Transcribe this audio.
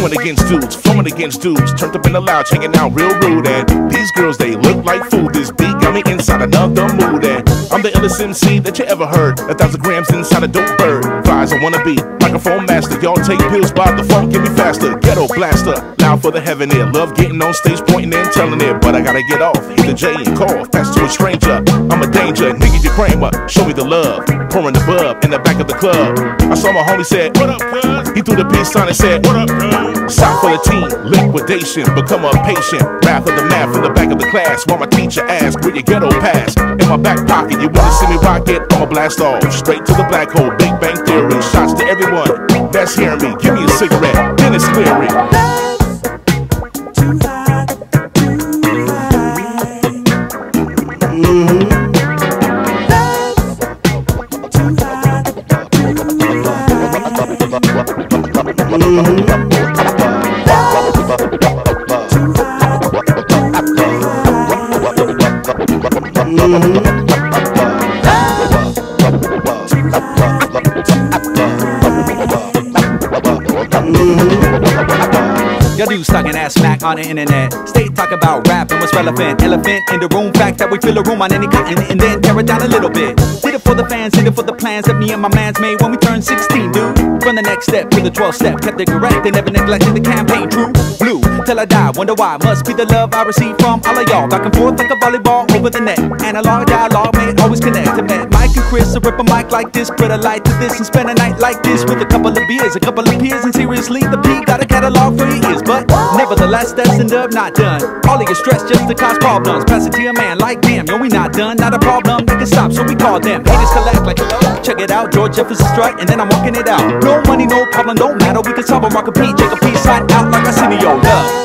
Going against dudes, flowing against dudes. Turned up in the lounge, hanging out real rude. And these girls, they look like food. This beat got me inside another mood. And I'm the illest MC that you ever heard. A thousand grams inside a dope bird. Flies, I wanna be microphone master. Y'all take pills by the phone, get me faster. Ghetto blaster, loud for the heaven air. Love getting on stage, pointing and telling it. But I gotta get off. Hit the J and call. Fast to a stranger. I'm a danger. Nigga, Kramer. Show me the love. Pouring the bub in the back of the club. I saw my homie said, What up, cuz? He threw the peace sign and said, What up, cuz? South for the team. Liquidation. Become a patient. Wrath of the math in the back of the class. While my teacher asked, Where your ghetto pass? In my back pocket. You wanna see me rock it? I'ma blast off. Straight to the black hole. Big Bang Theory. Shots to everyone that's hearing me. Give me a cigarette. Dennis Cleary. Mm-hmm. mm-hmm. Your dudes talking ass smack on the internet. Stay talk about rap and what's relevant. Elephant in the room, fact that we fill a room on any cotton and then tear it down a little bit. Did it for the fans, did it for the plans that me and my mans made when we turned 16, dude. From the next step to the 12th step, kept it correct, they never neglected the campaign. True, till I die. Wonder why? Must be the love I receive from all of y'all. Back and forth like a volleyball over the net. Analog dialogue, man, always connect. I met Mike and Chris, so rip a mic like this, put a light to this, and spend a night like this with a couple of beers, a couple of peers, and seriously, the P got a catalog for your ears. But nevertheless, that's end up not done. All of your stress just to cause problems. Pass it to your man like damn, yo, we not done. Not a problem that can stop, so we call them. Haters collect like hello. Check it out, George Jefferson strike, and then I'm walking it out. No money, no problem, don't matter. We can solve 'em, rock a beat, a peace sign out like Arsenio. Love.